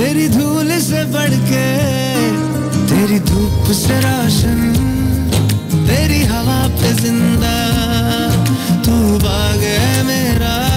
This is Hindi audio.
तेरी धूल से बढ़ के तेरी धूप से राशन, तेरी हवा पे ज़िंदा, तू बाग है मेरा।